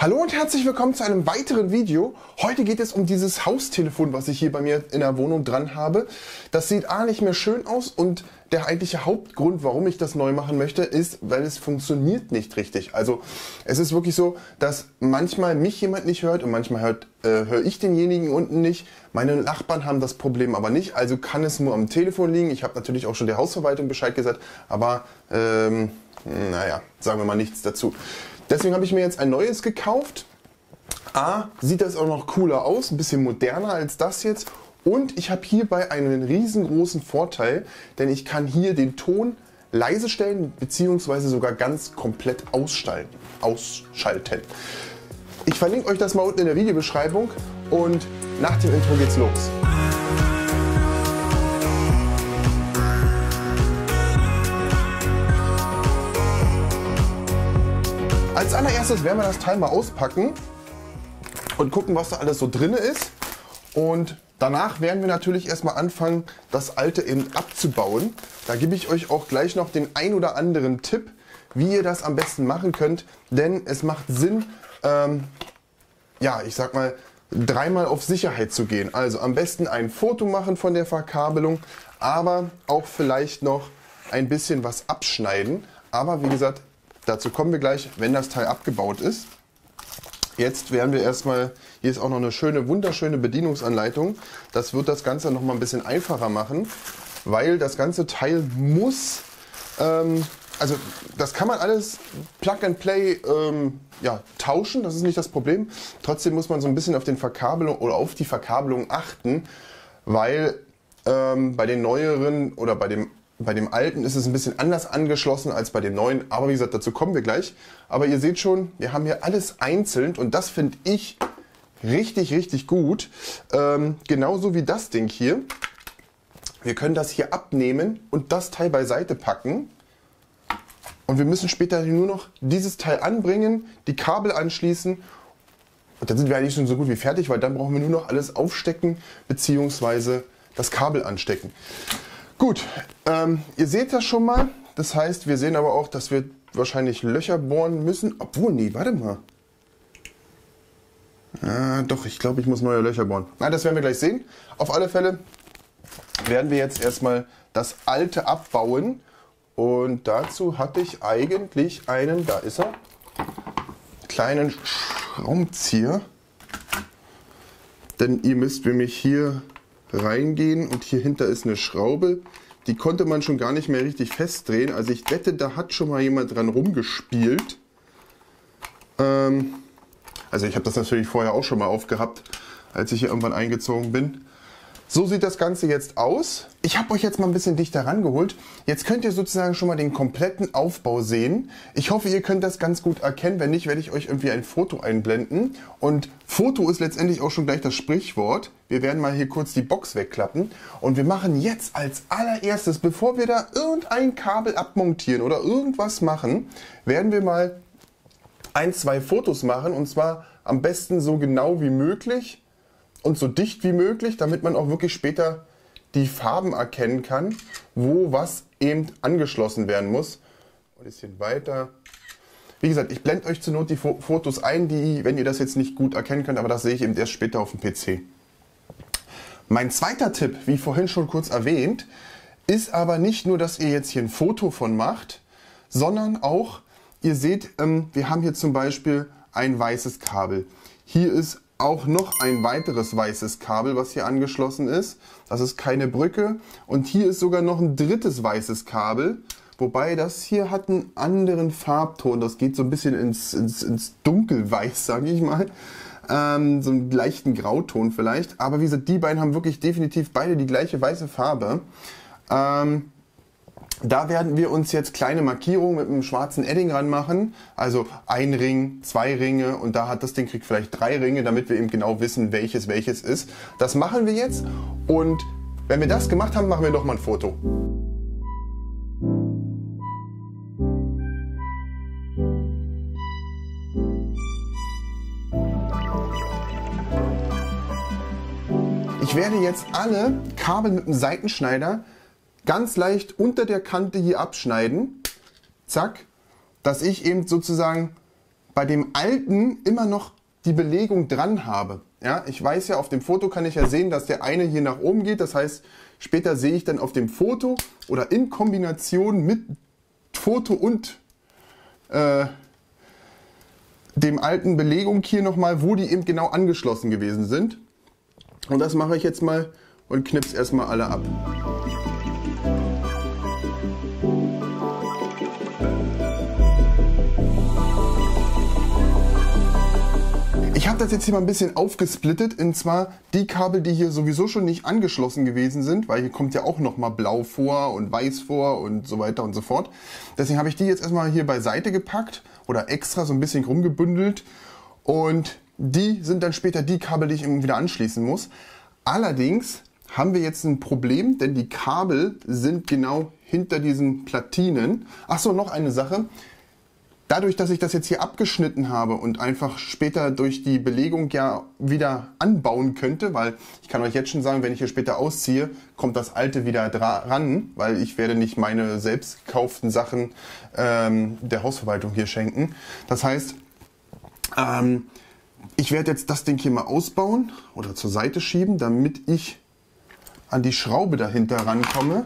Hallo und herzlich willkommen zu einem weiteren Video. Heute geht es um dieses Haustelefon, was ich hier bei mir in der Wohnung dran habe. Das sieht A nicht mehr schön aus und der eigentliche Hauptgrund, warum ich das neu machen möchte, ist, weil es funktioniert nicht richtig. Also es ist wirklich so, dass manchmal mich jemand nicht hört und manchmal hört, äh, höre ich denjenigen unten nicht. Meine Nachbarn haben das Problem aber nicht, also kann es nur am Telefon liegen. Ich habe natürlich auch schon der Hausverwaltung Bescheid gesagt, aber ähm, naja, sagen wir mal nichts dazu. Deswegen habe ich mir jetzt ein neues gekauft. A, sieht das auch noch cooler aus, ein bisschen moderner als das jetzt. Und ich habe hierbei einen riesengroßen Vorteil, denn ich kann hier den Ton leise stellen bzw. sogar ganz komplett ausschalten. ausschalten. Ich verlinke euch das mal unten in der Videobeschreibung und nach dem Intro geht's los. Allererstes werden wir das Teil mal auspacken und gucken, was da alles so drin ist. Und danach werden wir natürlich erstmal anfangen, das alte eben abzubauen. Da gebe ich euch auch gleich noch den ein oder anderen Tipp, wie ihr das am besten machen könnt. Denn es macht Sinn, ähm, ja, ich sag mal, dreimal auf Sicherheit zu gehen. Also am besten ein Foto machen von der Verkabelung, aber auch vielleicht noch ein bisschen was abschneiden. Aber wie gesagt, Dazu kommen wir gleich, wenn das Teil abgebaut ist. Jetzt werden wir erstmal, hier ist auch noch eine schöne, wunderschöne Bedienungsanleitung. Das wird das Ganze noch mal ein bisschen einfacher machen, weil das ganze Teil muss, ähm, also das kann man alles Plug and Play ähm, ja, tauschen, das ist nicht das Problem. Trotzdem muss man so ein bisschen auf den Verkabelung oder auf die Verkabelung achten, weil ähm, bei den neueren oder bei dem bei dem alten ist es ein bisschen anders angeschlossen als bei dem neuen, aber wie gesagt, dazu kommen wir gleich. Aber ihr seht schon, wir haben hier alles einzeln und das finde ich richtig, richtig gut. Ähm, genauso wie das Ding hier. Wir können das hier abnehmen und das Teil beiseite packen. Und wir müssen später nur noch dieses Teil anbringen, die Kabel anschließen und dann sind wir eigentlich schon so gut wie fertig, weil dann brauchen wir nur noch alles aufstecken bzw. das Kabel anstecken. Gut, ähm, ihr seht das schon mal. Das heißt, wir sehen aber auch, dass wir wahrscheinlich Löcher bohren müssen. Obwohl, nee, warte mal. Ah, doch, ich glaube, ich muss neue Löcher bohren. Na, das werden wir gleich sehen. Auf alle Fälle werden wir jetzt erstmal das alte abbauen. Und dazu hatte ich eigentlich einen, da ist er, kleinen Schraubenzieher. Denn ihr müsst nämlich hier reingehen und hier hinter ist eine Schraube. Die konnte man schon gar nicht mehr richtig festdrehen. Also ich wette, da hat schon mal jemand dran rumgespielt. Ähm, also ich habe das natürlich vorher auch schon mal aufgehabt, als ich hier irgendwann eingezogen bin. So sieht das Ganze jetzt aus. Ich habe euch jetzt mal ein bisschen dichter rangeholt. Jetzt könnt ihr sozusagen schon mal den kompletten Aufbau sehen. Ich hoffe, ihr könnt das ganz gut erkennen. Wenn nicht, werde ich euch irgendwie ein Foto einblenden. Und Foto ist letztendlich auch schon gleich das Sprichwort. Wir werden mal hier kurz die Box wegklappen. Und wir machen jetzt als allererstes, bevor wir da irgendein Kabel abmontieren oder irgendwas machen, werden wir mal ein, zwei Fotos machen. Und zwar am besten so genau wie möglich und so dicht wie möglich, damit man auch wirklich später die Farben erkennen kann, wo was eben angeschlossen werden muss. Ein bisschen weiter. Wie gesagt, ich blende euch zur Not die Fotos ein, die, wenn ihr das jetzt nicht gut erkennen könnt, aber das sehe ich eben erst später auf dem PC. Mein zweiter Tipp, wie vorhin schon kurz erwähnt, ist aber nicht nur, dass ihr jetzt hier ein Foto von macht, sondern auch, ihr seht, ähm, wir haben hier zum Beispiel ein weißes Kabel. Hier ist auch noch ein weiteres weißes Kabel, was hier angeschlossen ist. Das ist keine Brücke. Und hier ist sogar noch ein drittes weißes Kabel. Wobei das hier hat einen anderen Farbton. Das geht so ein bisschen ins, ins, ins Dunkelweiß, sage ich mal. Ähm, so einen leichten Grauton vielleicht. Aber wie gesagt, die beiden haben wirklich definitiv beide die gleiche weiße Farbe. Ähm, da werden wir uns jetzt kleine Markierungen mit einem schwarzen Edding ranmachen. Also ein Ring, zwei Ringe und da hat das Ding kriegt vielleicht drei Ringe, damit wir eben genau wissen, welches welches ist. Das machen wir jetzt und wenn wir das gemacht haben, machen wir noch mal ein Foto. Ich werde jetzt alle Kabel mit dem Seitenschneider ganz leicht unter der Kante hier abschneiden. Zack. Dass ich eben sozusagen bei dem alten immer noch die Belegung dran habe. Ja, ich weiß ja, auf dem Foto kann ich ja sehen, dass der eine hier nach oben geht. Das heißt, später sehe ich dann auf dem Foto oder in Kombination mit Foto und äh, dem alten Belegung hier nochmal, wo die eben genau angeschlossen gewesen sind. Und das mache ich jetzt mal und knips erstmal alle ab. Ich habe das jetzt hier mal ein bisschen aufgesplittet, und zwar die Kabel, die hier sowieso schon nicht angeschlossen gewesen sind, weil hier kommt ja auch nochmal blau vor und weiß vor und so weiter und so fort. Deswegen habe ich die jetzt erstmal hier beiseite gepackt oder extra so ein bisschen rumgebündelt und die sind dann später die Kabel, die ich immer wieder anschließen muss. Allerdings haben wir jetzt ein Problem, denn die Kabel sind genau hinter diesen Platinen. Ach so, noch eine Sache. Dadurch, dass ich das jetzt hier abgeschnitten habe und einfach später durch die Belegung ja wieder anbauen könnte, weil ich kann euch jetzt schon sagen, wenn ich hier später ausziehe, kommt das alte wieder dran, weil ich werde nicht meine selbst gekauften Sachen ähm, der Hausverwaltung hier schenken. Das heißt, ähm, ich werde jetzt das Ding hier mal ausbauen oder zur Seite schieben, damit ich an die Schraube dahinter rankomme.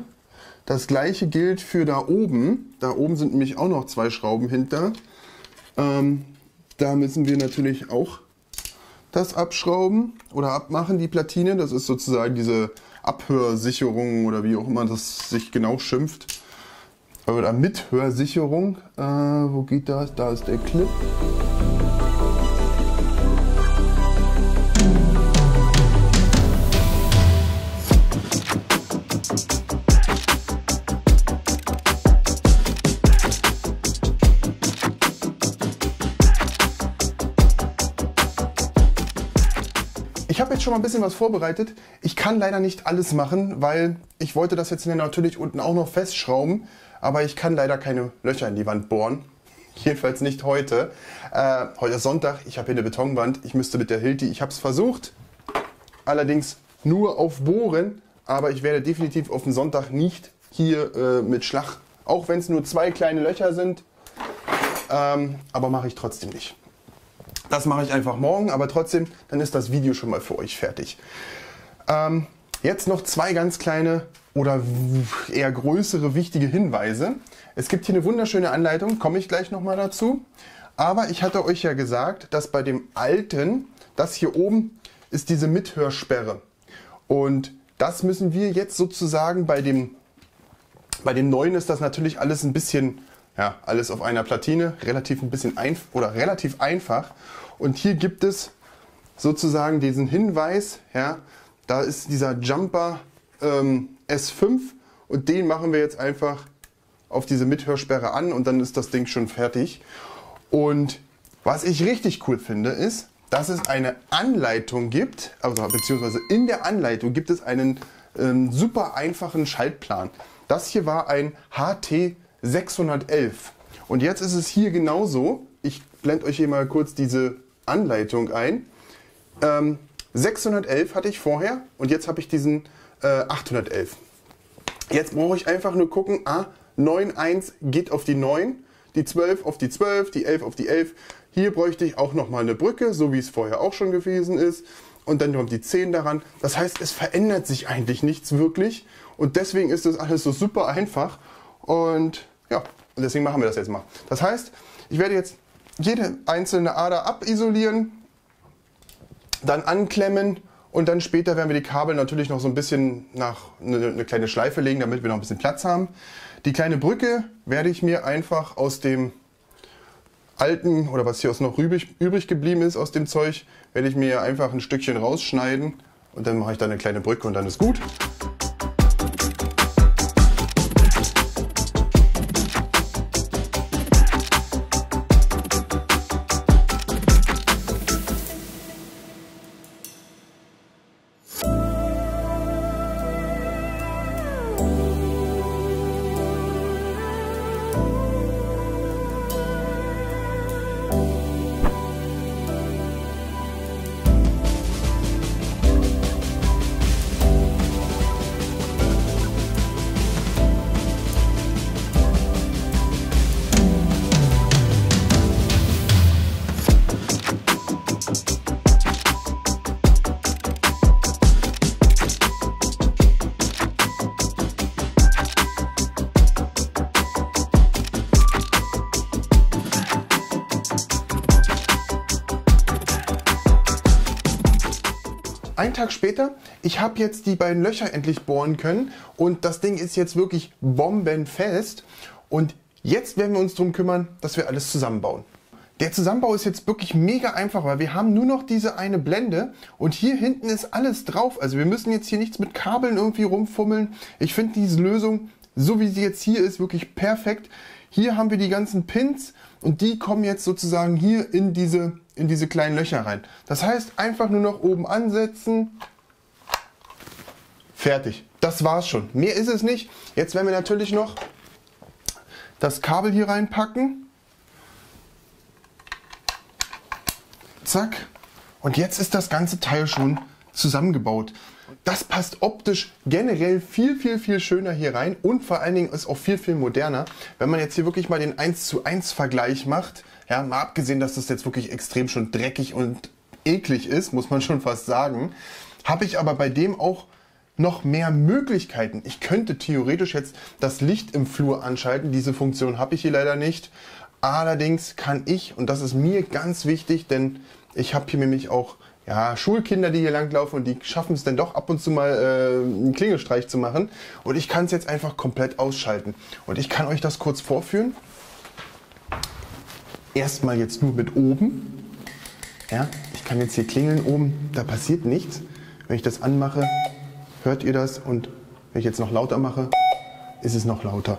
Das gleiche gilt für da oben. Da oben sind nämlich auch noch zwei Schrauben hinter. Ähm, da müssen wir natürlich auch das abschrauben oder abmachen, die Platine. Das ist sozusagen diese Abhörsicherung oder wie auch immer das sich genau schimpft. Oder Mithörsicherung. Äh, wo geht das? Da ist der Clip. Ich habe jetzt schon mal ein bisschen was vorbereitet. Ich kann leider nicht alles machen, weil ich wollte das jetzt natürlich unten auch noch festschrauben, aber ich kann leider keine Löcher in die Wand bohren. Jedenfalls nicht heute. Äh, heute ist Sonntag, ich habe hier eine Betonwand. Ich müsste mit der Hilti, ich habe es versucht, allerdings nur auf Bohren, aber ich werde definitiv auf den Sonntag nicht hier äh, mit Schlag, auch wenn es nur zwei kleine Löcher sind, ähm, aber mache ich trotzdem nicht. Das mache ich einfach morgen, aber trotzdem, dann ist das Video schon mal für euch fertig. Ähm, jetzt noch zwei ganz kleine oder eher größere wichtige Hinweise. Es gibt hier eine wunderschöne Anleitung, komme ich gleich nochmal dazu. Aber ich hatte euch ja gesagt, dass bei dem alten, das hier oben ist diese Mithörsperre. Und das müssen wir jetzt sozusagen bei dem, bei dem neuen ist das natürlich alles ein bisschen ja, alles auf einer Platine, relativ ein bisschen einfach oder relativ einfach. Und hier gibt es sozusagen diesen Hinweis, ja, da ist dieser Jumper ähm, S5 und den machen wir jetzt einfach auf diese Mithörsperre an und dann ist das Ding schon fertig. Und was ich richtig cool finde, ist, dass es eine Anleitung gibt, also beziehungsweise in der Anleitung gibt es einen ähm, super einfachen Schaltplan. Das hier war ein HT 611. Und jetzt ist es hier genauso. Ich blende euch hier mal kurz diese Anleitung ein. Ähm, 611 hatte ich vorher und jetzt habe ich diesen äh, 811. Jetzt brauche ich einfach nur gucken, ah, 9.1 geht auf die 9, die 12 auf die 12, die 11 auf die 11. Hier bräuchte ich auch nochmal eine Brücke, so wie es vorher auch schon gewesen ist. Und dann kommt die 10 daran. Das heißt, es verändert sich eigentlich nichts wirklich. Und deswegen ist das alles so super einfach. Und ja, und deswegen machen wir das jetzt mal. Das heißt, ich werde jetzt jede einzelne Ader abisolieren, dann anklemmen und dann später werden wir die Kabel natürlich noch so ein bisschen nach eine, eine kleine Schleife legen, damit wir noch ein bisschen Platz haben. Die kleine Brücke werde ich mir einfach aus dem alten oder was hier aus noch übrig, übrig geblieben ist aus dem Zeug, werde ich mir einfach ein Stückchen rausschneiden und dann mache ich da eine kleine Brücke und dann ist gut. Einen Tag später, ich habe jetzt die beiden Löcher endlich bohren können und das Ding ist jetzt wirklich bombenfest. Und jetzt werden wir uns darum kümmern, dass wir alles zusammenbauen. Der Zusammenbau ist jetzt wirklich mega einfach, weil wir haben nur noch diese eine Blende und hier hinten ist alles drauf. Also wir müssen jetzt hier nichts mit Kabeln irgendwie rumfummeln. Ich finde diese Lösung, so wie sie jetzt hier ist, wirklich perfekt. Hier haben wir die ganzen Pins und die kommen jetzt sozusagen hier in diese, in diese kleinen Löcher rein. Das heißt, einfach nur noch oben ansetzen. Fertig. Das war's schon. Mehr ist es nicht. Jetzt werden wir natürlich noch das Kabel hier reinpacken. Zack. Und jetzt ist das ganze Teil schon zusammengebaut. Das passt optisch generell viel, viel, viel schöner hier rein und vor allen Dingen ist auch viel, viel moderner. Wenn man jetzt hier wirklich mal den 1 zu 1 Vergleich macht, ja, mal abgesehen, dass das jetzt wirklich extrem schon dreckig und eklig ist, muss man schon fast sagen, habe ich aber bei dem auch noch mehr Möglichkeiten. Ich könnte theoretisch jetzt das Licht im Flur anschalten. Diese Funktion habe ich hier leider nicht. Allerdings kann ich, und das ist mir ganz wichtig, denn ich habe hier nämlich auch ja, Schulkinder, die hier langlaufen und die schaffen es dann doch ab und zu mal äh, einen Klingelstreich zu machen. Und ich kann es jetzt einfach komplett ausschalten. Und ich kann euch das kurz vorführen. Erstmal jetzt nur mit oben. Ja, ich kann jetzt hier klingeln oben, da passiert nichts. Wenn ich das anmache, hört ihr das und wenn ich jetzt noch lauter mache, ist es noch lauter.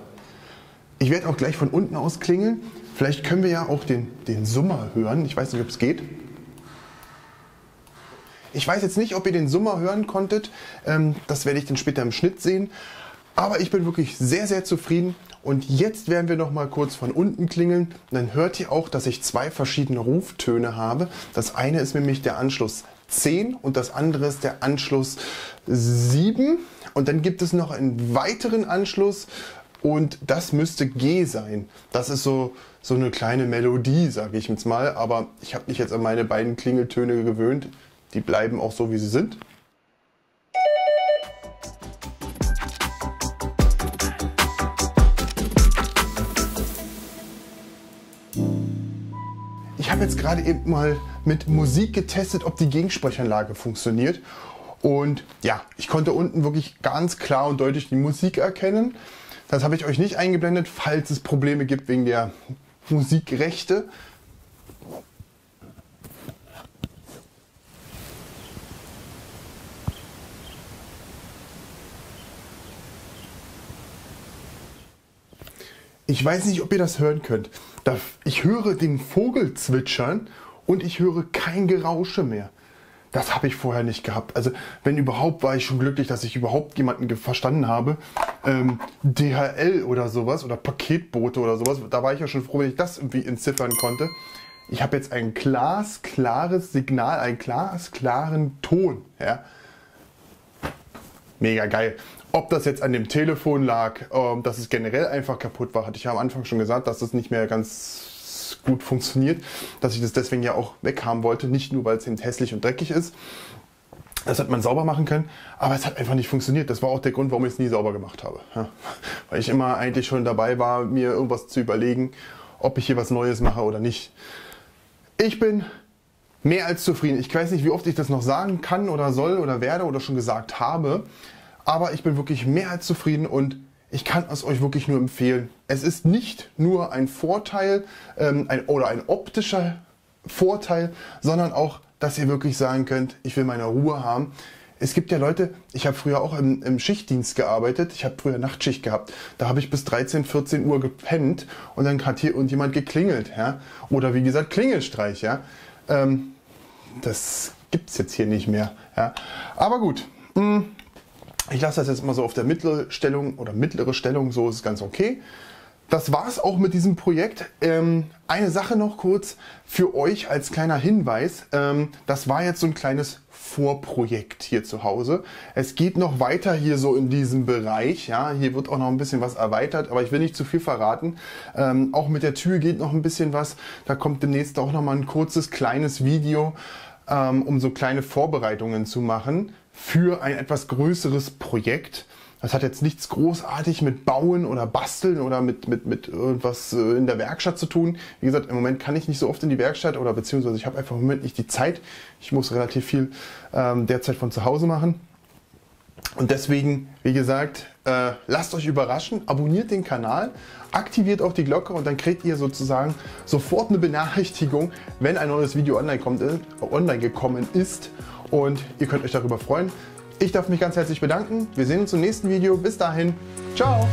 Ich werde auch gleich von unten aus klingeln. Vielleicht können wir ja auch den, den Summer hören. Ich weiß nicht, ob es geht. Ich weiß jetzt nicht, ob ihr den Summer hören konntet. Ähm, das werde ich dann später im Schnitt sehen. Aber ich bin wirklich sehr, sehr zufrieden. Und jetzt werden wir noch mal kurz von unten klingeln. dann hört ihr auch, dass ich zwei verschiedene Ruftöne habe. Das eine ist nämlich der Anschluss 10 und das andere ist der Anschluss 7. Und dann gibt es noch einen weiteren Anschluss und das müsste G sein. Das ist so, so eine kleine Melodie, sage ich jetzt mal. Aber ich habe mich jetzt an meine beiden Klingeltöne gewöhnt. Die bleiben auch so, wie sie sind. Habe jetzt gerade eben mal mit Musik getestet, ob die Gegensprechanlage funktioniert. Und ja, ich konnte unten wirklich ganz klar und deutlich die Musik erkennen. Das habe ich euch nicht eingeblendet, falls es Probleme gibt wegen der Musikrechte. Ich weiß nicht, ob ihr das hören könnt. Ich höre den Vogel zwitschern und ich höre kein Gerausche mehr. Das habe ich vorher nicht gehabt. Also wenn überhaupt, war ich schon glücklich, dass ich überhaupt jemanden verstanden habe. Ähm, DHL oder sowas oder Paketboote oder sowas. Da war ich ja schon froh, wenn ich das irgendwie entziffern konnte. Ich habe jetzt ein glasklares Signal, einen glasklaren Ton. Ja? Mega geil. Ob das jetzt an dem Telefon lag, ähm, dass es generell einfach kaputt war, hatte ich ja am Anfang schon gesagt, dass das nicht mehr ganz gut funktioniert, dass ich das deswegen ja auch weghaben wollte. Nicht nur, weil es eben hässlich und dreckig ist. Das hat man sauber machen können, aber es hat einfach nicht funktioniert. Das war auch der Grund, warum ich es nie sauber gemacht habe. Ja. Weil ich immer eigentlich schon dabei war, mir irgendwas zu überlegen, ob ich hier was Neues mache oder nicht. Ich bin mehr als zufrieden. Ich weiß nicht, wie oft ich das noch sagen kann oder soll oder werde oder schon gesagt habe, aber ich bin wirklich mehr als zufrieden und ich kann es euch wirklich nur empfehlen. Es ist nicht nur ein Vorteil ähm, ein, oder ein optischer Vorteil, sondern auch, dass ihr wirklich sagen könnt, ich will meine Ruhe haben. Es gibt ja Leute, ich habe früher auch im, im, Schichtdienst gearbeitet, ich habe früher Nachtschicht gehabt. Da habe ich bis 13, 14 Uhr gepennt und dann hat hier irgendjemand geklingelt. Ja? Oder wie gesagt, Klingelstreich. Ja? Ähm, das gibt es jetzt hier nicht mehr. Ja? Aber gut, hm, ich lasse das jetzt mal so auf der mittlere Stellung oder mittlere Stellung, so ist es ganz okay. Das war es auch mit diesem Projekt. Ähm, eine Sache noch kurz für euch als kleiner Hinweis. Ähm, das war jetzt so ein kleines Vorprojekt hier zu Hause. Es geht noch weiter hier so in diesem Bereich. Ja, hier wird auch noch ein bisschen was erweitert, aber ich will nicht zu viel verraten. Ähm, auch mit der Tür geht noch ein bisschen was. Da kommt demnächst auch noch mal ein kurzes kleines Video, ähm, um so kleine Vorbereitungen zu machen für ein etwas größeres Projekt. Das hat jetzt nichts großartig mit Bauen oder Basteln oder mit, mit, mit irgendwas äh, in der Werkstatt zu tun. Wie gesagt, im Moment kann ich nicht so oft in die Werkstatt oder beziehungsweise ich habe einfach im Moment nicht die Zeit. Ich muss relativ viel ähm, derzeit von zu Hause machen. Und deswegen, wie gesagt, äh, lasst euch überraschen, abonniert den Kanal, aktiviert auch die Glocke und dann kriegt ihr sozusagen sofort eine Benachrichtigung, wenn ein neues Video online, kommt, äh, online gekommen ist und ihr könnt euch darüber freuen. Ich darf mich ganz herzlich bedanken. Wir sehen uns im nächsten Video. Bis dahin. Ciao.